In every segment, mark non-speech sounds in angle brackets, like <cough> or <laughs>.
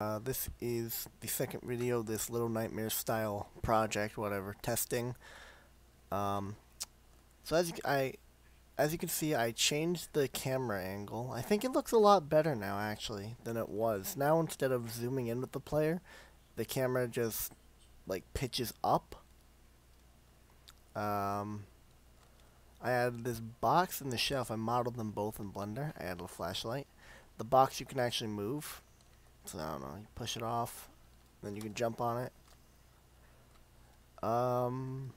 Uh, this is the second video of this Little Nightmare style project, whatever, testing. Um, so as you, I, as you can see, I changed the camera angle. I think it looks a lot better now, actually, than it was. Now, instead of zooming in with the player, the camera just, like, pitches up. Um, I added this box and the shelf. I modeled them both in Blender. I added a flashlight. The box you can actually move so I don't know, you push it off, then you can jump on it. Um,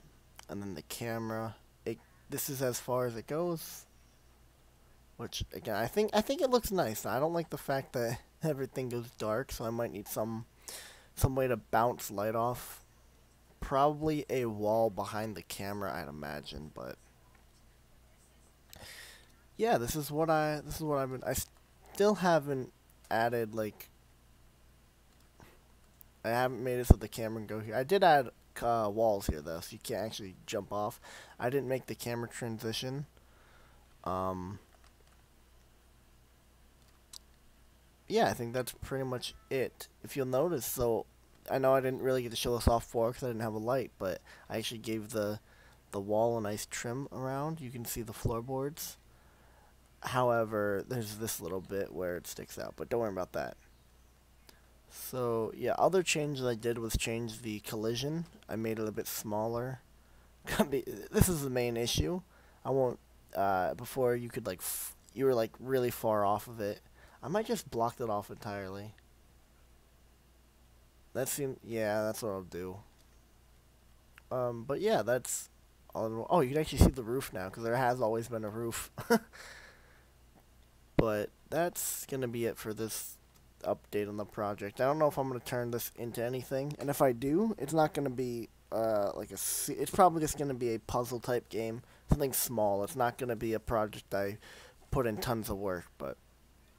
and then the camera. It this is as far as it goes. Which again, I think I think it looks nice. I don't like the fact that <laughs> everything goes dark, so I might need some some way to bounce light off. Probably a wall behind the camera, I'd imagine, but yeah, this is what I this is what I've been. I still haven't added like I haven't made it so the camera can go here. I did add uh, walls here though, so you can't actually jump off. I didn't make the camera transition. Um, yeah, I think that's pretty much it. If you'll notice, so I know I didn't really get to show this off for because I didn't have a light, but I actually gave the the wall a nice trim around. You can see the floorboards. However, there's this little bit where it sticks out, but don't worry about that. So yeah, other changes I did was change the collision. I made it a bit smaller. <laughs> this is the main issue. I won't. Uh, before you could like, you were like really far off of it. I might just block it off entirely. That seems. Yeah, that's what I'll do. Um, but yeah, that's. All oh, you can actually see the roof now because there has always been a roof. <laughs> but that's gonna be it for this update on the project. I don't know if I'm going to turn this into anything, and if I do, it's not going to be uh, like a. It's probably just going to be a puzzle type game, something small. It's not going to be a project I put in tons of work. But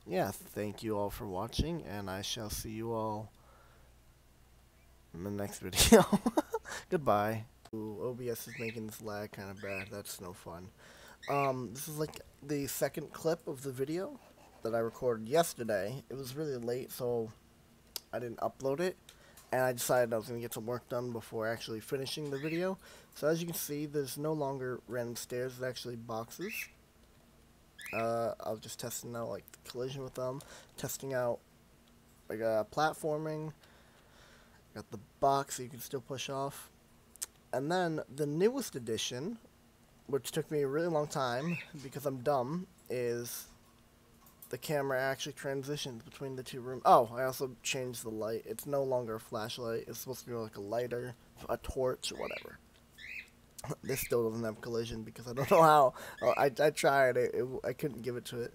yeah, thank you all for watching, and I shall see you all in the next <laughs> video. Goodbye. Ooh, OBS is making this lag kind of bad. That's no fun. Um, this is like the second clip of the video that I recorded yesterday. It was really late, so I didn't upload it. And I decided I was going to get some work done before actually finishing the video. So as you can see, there's no longer random stairs, it's actually boxes. Uh, I was just testing out like collision with them, testing out like uh, platforming. Got the box so you can still push off. And then the newest addition, which took me a really long time because I'm dumb, is the camera actually transitions between the two rooms. Oh, I also changed the light. It's no longer a flashlight. It's supposed to be like a lighter, a torch, or whatever. <laughs> this still doesn't have collision because I don't <laughs> know how. Oh, I, I tried it, it. I couldn't give it to it.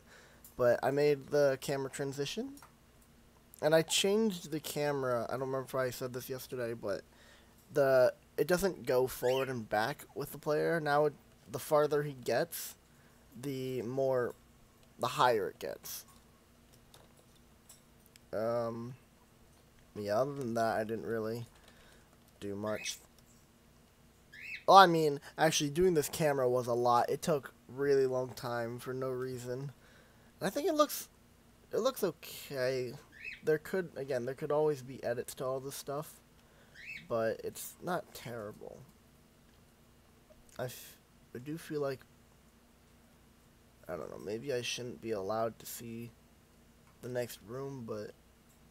But I made the camera transition. And I changed the camera. I don't remember if I said this yesterday, but the it doesn't go forward and back with the player. Now, it, the farther he gets, the more the higher it gets. Um, yeah, other than that, I didn't really do much. Well, I mean, actually, doing this camera was a lot. It took really long time for no reason. I think it looks, it looks okay. There could, again, there could always be edits to all this stuff, but it's not terrible. I, I do feel like I don't know, maybe I shouldn't be allowed to see the next room, but,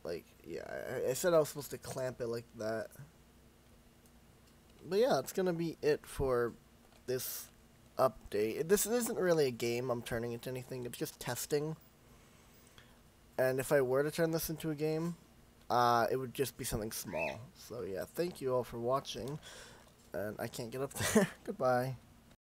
like, yeah, I, I said I was supposed to clamp it like that. But yeah, it's gonna be it for this update. This isn't really a game I'm turning into anything, it's just testing. And if I were to turn this into a game, uh, it would just be something small. So yeah, thank you all for watching. And I can't get up <laughs> there. Goodbye.